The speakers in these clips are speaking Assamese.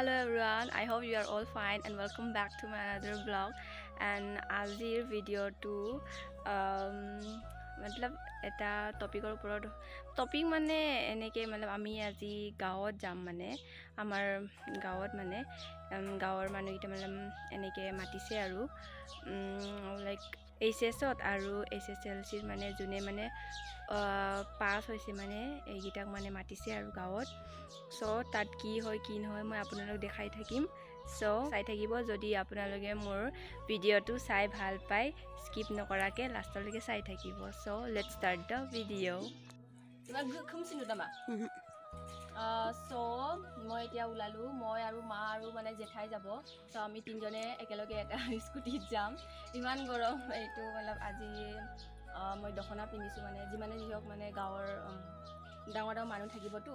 Hello everyone, I hope you are all fine and welcome back to my another vlog and আজিৰ ভিডিঅ'টো মতলব এটা টপিকৰ ওপৰত টপিক মানে এনেকৈ মানে আমি আজি গাঁৱত যাম মানে আমাৰ গাঁৱত মানে গাঁৱৰ মানুহকেইটা মানে এনেকৈ মাতিছে আৰু লাইক এইচ এছত আৰু এইচ এছ এল চিত মানে যোনে মানে পাছ হৈছে মানে এইকেইটাক মানে মাতিছে আৰু গাঁৱত। চ' তাত কি হয় কি নহয় মই আপোনালোক দেখাই থাকিম। চ' চাই থাকিব যদি আপোনালোকে মোৰ ভিডিঅ'টো চাই ভাল পায় স্কিপ নকৰাকৈ লাষ্টলৈকে চাই থাকিব। So' let start the video' so' মই এতিয়া ওলালোঁ। মই আৰু মা আৰু মানে জেঠাই যাব। চ' আমি তিনিজনে একেলগে এটা স্কুটিত যাম। ইমান গৰম। এইটো মানে আজি মই দখনা পিন্ধিছোঁ মানে। যিমানে যি হওক মানে গাঁৱৰ ডাঙৰ ডাঙৰ মানুহ থাকিবতো।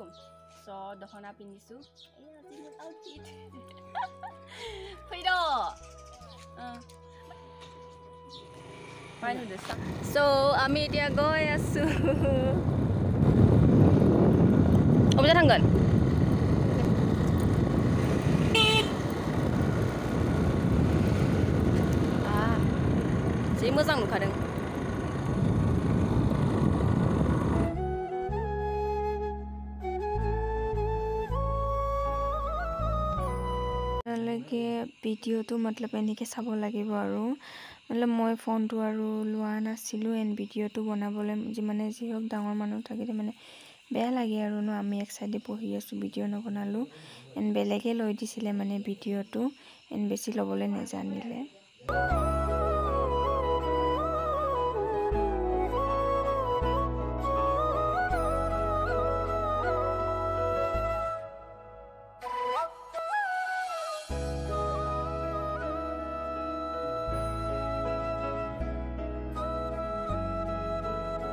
চ' দখনা পিন্ধিছোঁ। চ' আমি এতিয়া গৈ আছোঁ। 어디서 탄 건? 아, 제일 무상 녹화등. লাগে ভিডিঅ'টো মতলব এনেকৈ চাব লাগিব আৰু মতলব মই ফোনটো আৰু লোৱা নাছিলোঁ এণ্ড ভিডিঅ'টো বনাবলৈ যিমানে যি হওক ডাঙৰ মানুহ থাকিলে মানে বেয়া লাগে আৰু ন আমি এক চাইডে পঢ়ি আছোঁ ভিডিঅ' নবনালোঁ। এণ্ড বেলেগে লৈ দিছিলে মানে ভিডিঅ'টো এণ্ড বেছি ল'বলৈ নেজানিলে।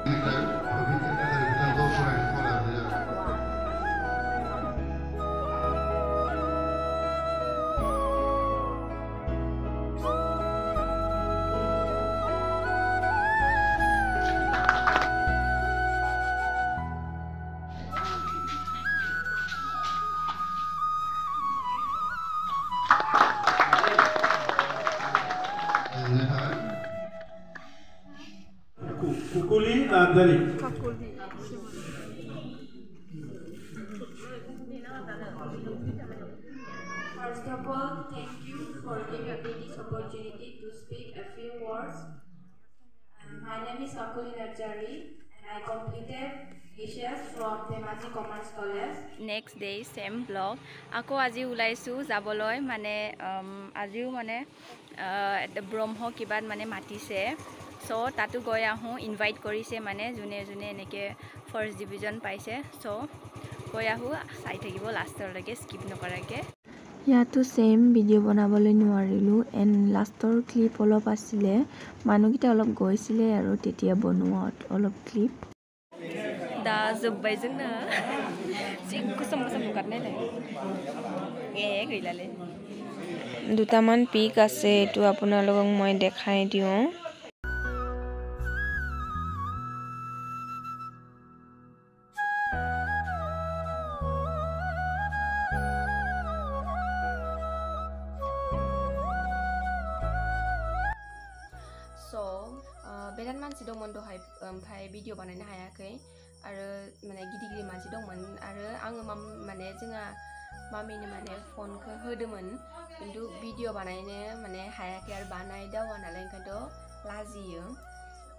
Kukuli Nadali. First of all, thank you for giving me this opportunity to speak a few words. Um, my name is Kakuli Narjari and I completed. Next day same blog আকৌ আজি ওলাইছোঁ যাবলৈ মানে আজিও মানে ব্ৰহ্ম কিবাত মানে মাতিছে চ' তাতো গৈ আহোঁ ইনভাইট কৰিছে মানে যোনে যোনে এনেকৈ ফাৰ্ষ্ট ডিভিজন পাইছে চ' গৈ আহোঁ চাই থাকিব লাষ্টলৈকে স্কিপ নকৰাকৈ ইয়াতো ছেইম ভিডিঅ' বনাবলৈ নোৱাৰিলোঁ এণ্ড লাষ্টৰ ক্লিপ অলপ আছিলে মানুহকেইটা অলপ গৈছিলে আৰু তেতিয়া বনোৱাত অলপ ক্লিপ दा जोब्बाय जोंना जि गोसोम गोसोम नुगारनायलाय ए गैलालै দুটামান পিক আছে এইটো আপোনালোকক মই দেখাই দিওঁ स' बेराद मानसि दंमोन दहाय ओमफ्राय भिडिअ बानायनो हायाखै आरो माने गिदिर गिदिर मानसि दंमोन आरो आङो माने जोंहा मामिनो माने फनखौ होदोंमोन खिन्थु भिडिअ बानायनो माने हायाखै आरो बानायदावा नालाय ओंखायनोथ' लाजियो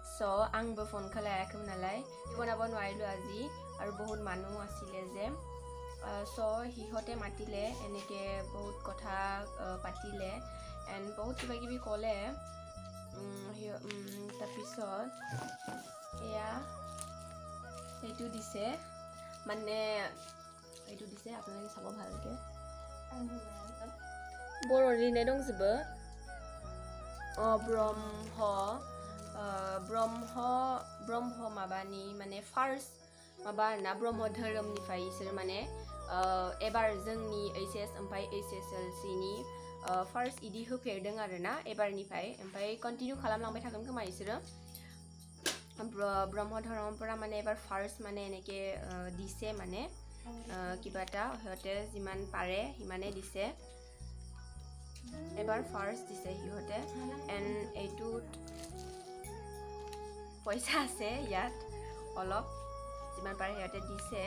চ' आंबो फनखौ लायाखैमोन नालाय বনাব নোৱাৰিলোঁ আজি আৰু বহুত মানুহ আছিলে যে চ' সিহঁতে মাতিলে এনেকৈ বহুত কথা পাতিলে এণ্ড বহুত কিবা কিবি ক'লে তাৰপিছত এয়া এইটো দিছে মানে এইটো দিছে আপোনালোকে চাব ভালকৈ बर' लिरनाय दंजोबो ब्रह्म ब्रह्म ब्रह्म माबानि माने फार्स्ट माबा आरोना ब्रह्म धोरोमनिफ्राय बिसोर माने एबार जोंनि ओइस एस ओमफ्राय ओइस एस एल सिनि फार्स्ट इदि होफेरदों आरोना एबारनिफ्राय ओमफ्राय कन्टिनिउ खालामलांबाय थागोन खोमा बिसोरो ब्रह्म धर्मफोरा माने एबार फार्स्ट माने এনেকৈ দিছে মানে আহ, কিবা এটা সিহঁতে যিমান পাৰে সিমানেই দিছে এবাৰ ফাৰ্ষ্ট দিছে সিহঁতে এণ্ড এইটোত পইচা আছে ইয়াত অলপ যিমান পাৰে সিহঁতে দিছে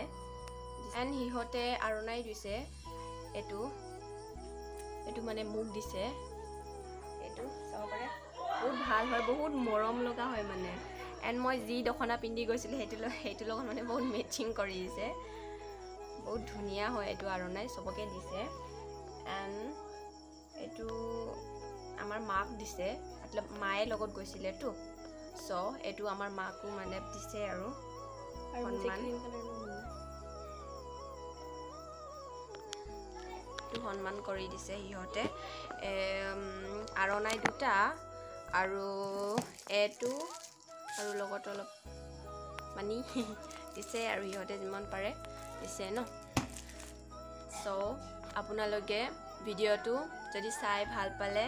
এণ্ড সিহঁতে আৰণাই দিছে এইটো এইটো মানে মোক দিছে। এইটো চাব পাৰে। বহুত ভাল হয় বহুত মৰম লগা হয় মানে। এণ্ড মই যি দখনা পিন্ধি গৈছিলোঁ সেইটো সেইটোৰ লগত মানে বহুত মেচিং কৰি দিছে। বহুত ধুনীয়া হয় এইটো আৰণাই চবকে দিছে। এণ্ড এইটো আমাৰ মাক দিছে। মতলব মায়ে লগত গৈছিলেতো চ' এইটো আমাৰ মাকো মানে দিছে আৰু সন্মান। এইটো সন্মান কৰি দিছে সিহঁতে। এম, আৰণাই দুটা আৰু এইটো আৰু লগত অলপ মানি দিছে আৰু সিহঁতে যিমান পাৰে দিছে ন। চ' আপোনালোকে ভিডিঅ'টো যদি চাই ভাল পালে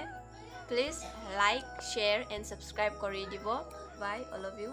please like share and subscribe কৰি দিব। বাই অল অফ ইউ